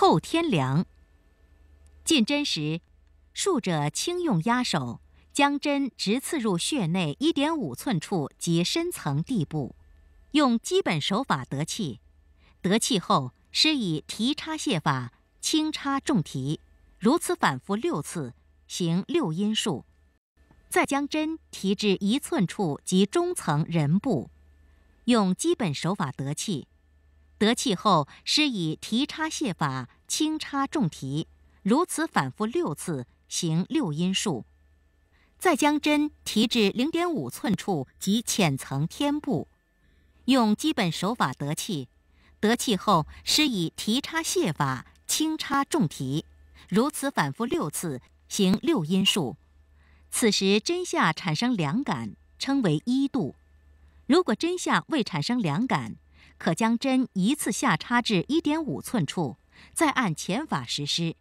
透天凉。进针时，术者轻用压手，将针直刺入穴内一点五寸处及深层地部，用基本手法得气。得气后，施以提插泻法，轻插重提，如此反复六次，行六阴术。再将针提至一寸处及中层人部，用基本手法得气。得气后，施以提插泻法，轻插重提，如此反复六次，行六阴数。再将针提至零点五寸处及浅层天部，用基本手法得气。得气后，施以提插泻法，轻插重提，如此反复六次，行六阴数。此时针下产生凉感，称为一度。如果针下未产生凉感，可将针一次下插至一点五寸处，再按前法实施。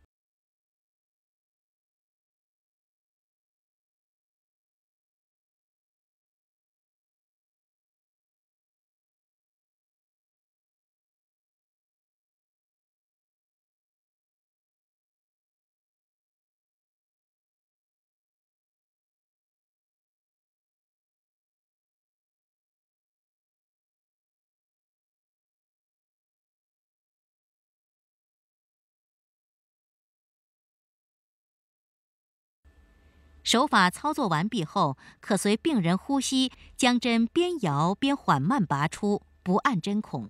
手法操作完毕后，可随病人呼吸，将针边摇边缓慢拔出，不按针孔。